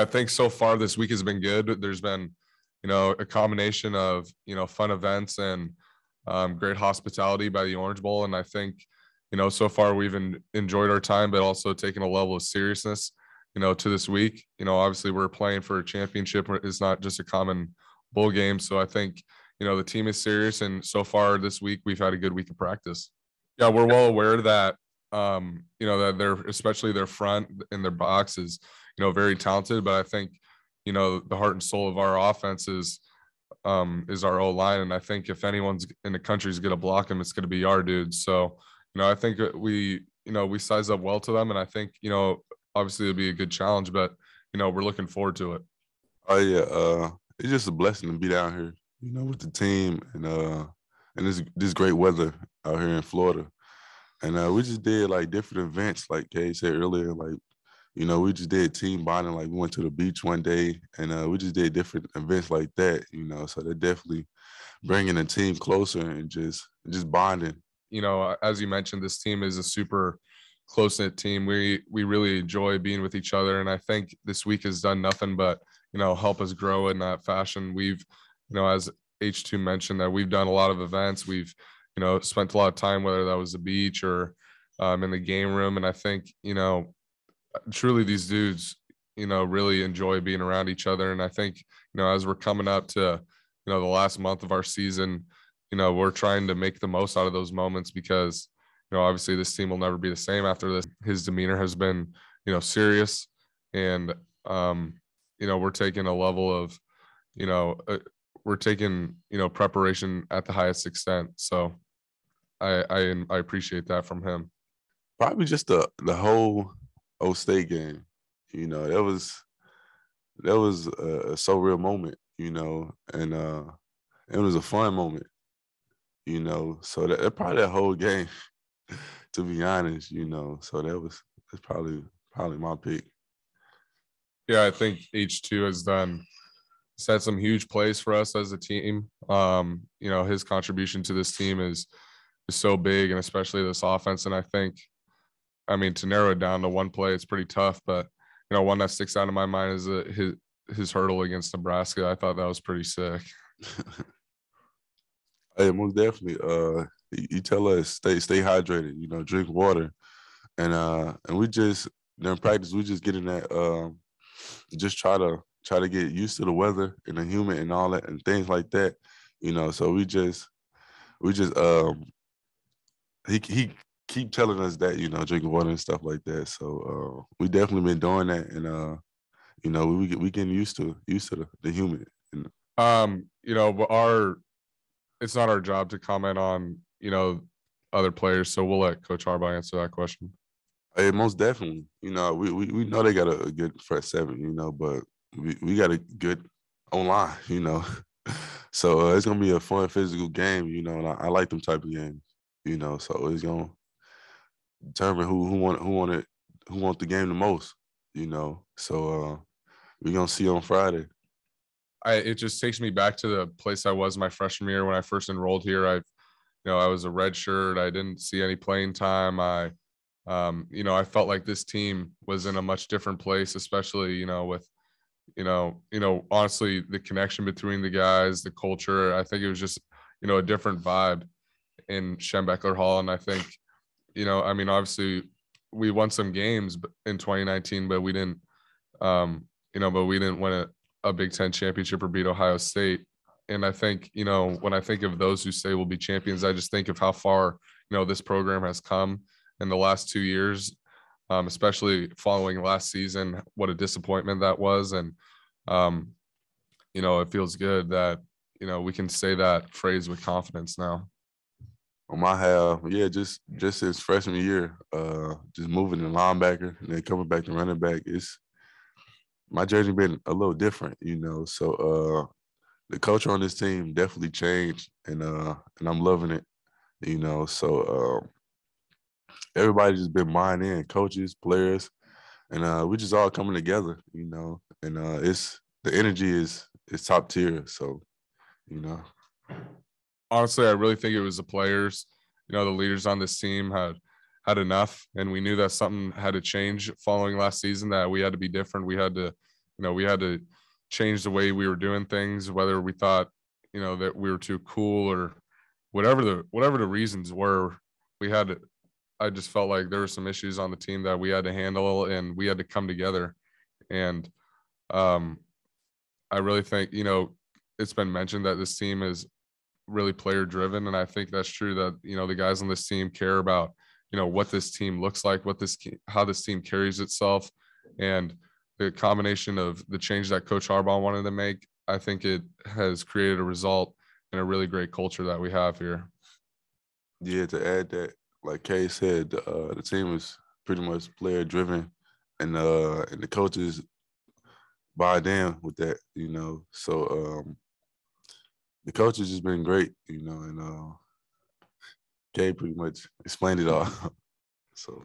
I think so far this week has been good. There's been, you know, a combination of you know fun events and um, great hospitality by the Orange Bowl, and I think, you know, so far we've en- enjoyed our time, but also taken a level of seriousness, you know, to this week. You know, obviously we're playing for a championship. It's not just a common bowl game, so I think you know the team is serious, and so far this week we've had a good week of practice. Yeah, we're well aware that um, you know that they're especially their front in their box is you know very talented, but I think you know the heart and soul of our offense is um, is our O line, and I think if anyone's in the country is going to block him, it's going to be our dudes. So you know I think we you know we size up well to them, and I think you know obviously it'll be a good challenge, but you know we're looking forward to it. Oh yeah, uh, it's just a blessing to be down here you know, with the team and uh and this this great weather out here in Florida. And uh we just did like different events, like Cade said earlier, like you know, we just did team bonding, like we went to the beach one day and uh we just did different events like that, you know. So they're definitely bringing the team closer and just just bonding. You know, as you mentioned, this team is a super close knit team. We we really enjoy being with each other, and I think this week has done nothing but you know help us grow in that fashion. We've you know, as H2 mentioned, that we've done a lot of events. We've, you know, spent a lot of time, whether that was the beach or um, in the game room. And I think, you know, truly these dudes, you know, really enjoy being around each other. And I think, you know, as we're coming up to, you know, the last month of our season, you know, we're trying to make the most out of those moments because, you know, obviously this team will never be the same after this. His demeanor has been, you know, serious. And, um, you know, we're taking a level of, you know, we're taking you know preparation at the highest extent. So I I, I appreciate that from him. Probably just the the whole O State game. You know, that was that was a, a so real moment. You know, and uh it was a fun moment. You know, so that, that probably that whole game. to be honest, you know, so that was that's probably probably my pick. Yeah, I think H two has done set some huge plays for us as a team. Um, you know, his contribution to this team is is so big, and especially this offense. And I think, I mean, to narrow it down to one play, it's pretty tough. But you know, one that sticks out in my mind is a, his his hurdle against Nebraska. I thought that was pretty sick. hey, most definitely. Uh, you tell us stay stay hydrated. You know, drink water, and uh, and we just in practice we just get in that um, just try to try to get used to the weather and the humid and all that and things like that. You know, so we just we just um he he keep telling us that, you know, drinking water and stuff like that. So uh we definitely been doing that and uh you know, we we getting used to used to the, the humid. Um, you know, our it's not our job to comment on, you know, other players, so we'll let Coach Harbaugh answer that question. Hey, most definitely. You know, we, we, we know they got a, a good front seven, you know, but we, we got a good O line, you know. so uh, it's gonna be a fun physical game, you know. And I, I, like them type of games, you know. So it's gonna determine who who want who want it who want the game the most, you know. So uh, we're gonna see on Friday. I it just takes me back to the place I was my freshman year when I first enrolled here. I, you know, I was a red shirt. I didn't see any playing time. I, um, you know, I felt like this team was in a much different place, especially you know with you know, you know, honestly, the connection between the guys, the culture, I think it was just, you know, a different vibe in Schembechler Hall. And I think, you know, I mean, obviously we won some games in 2019, but we didn't, um, you know, but we didn't win a, a Big Ten championship or beat Ohio State. And I think, you know, when I think of those who say we'll be champions, I just think of how far, you know, this program has come in the last two years um, especially following last season. What a disappointment that was, and um, you know, it feels good that you know we can say that phrase with confidence now. My half, yeah, just just since freshman year, uh, just moving to linebacker and then coming back to running back, it's my journey been a little different, you know. So uh, the culture on this team definitely changed, and uh, and I'm loving it, you know. So uh, everybody just been buying in, coaches, players, and uh, we just all coming together, you know. And uh, it's the energy is is top tier. So, you know. Honestly, I really think it was the players. You know, the leaders on this team had had enough, and we knew that something had to change following last season. That we had to be different. We had to, you know, we had to change the way we were doing things, whether we thought, you know, that we were too cool or whatever the whatever the reasons were. We had to. I just felt like there were some issues on the team that we had to handle, and we had to come together. And um, I really think you know it's been mentioned that this team is really player driven, and I think that's true. That you know the guys on this team care about you know what this team looks like, what this how this team carries itself, and the combination of the change that Coach Harbaugh wanted to make. I think it has created a result and a really great culture that we have here. Yeah, to add that, like Cade said, uh, the team is pretty much player driven, and uh, and the coaches buy down with that, you know. So um, the coach has just been great, you know, and uh, Cade pretty much explained it all. so